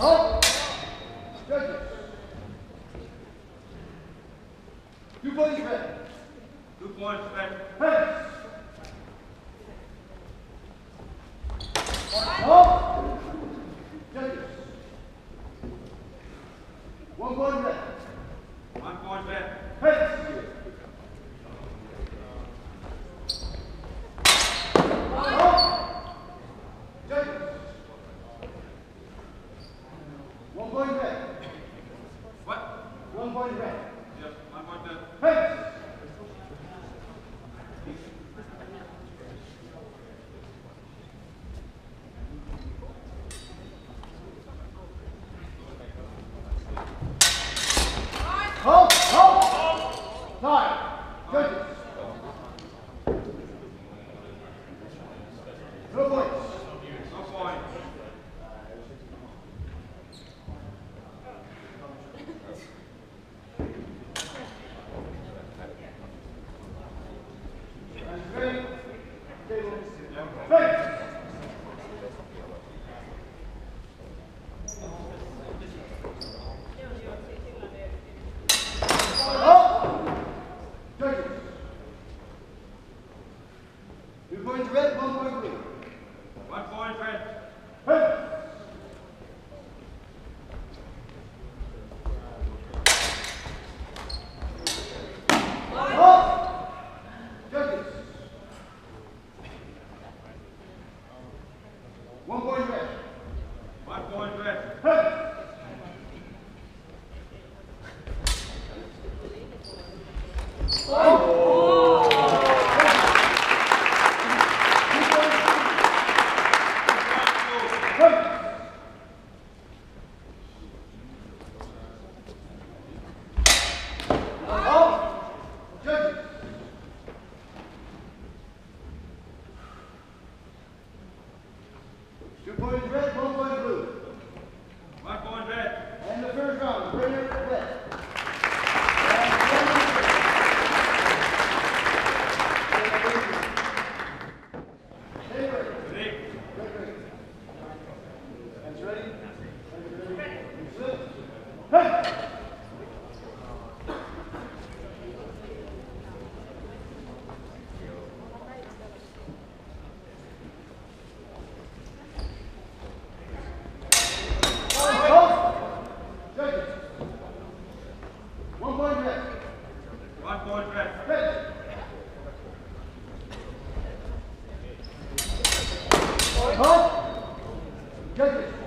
Out. Judges. Two Hey. Yes, I'm on that. Hey! We're in red one more red, one going blue. Black, one red. And the first round, bring Judges.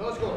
No score.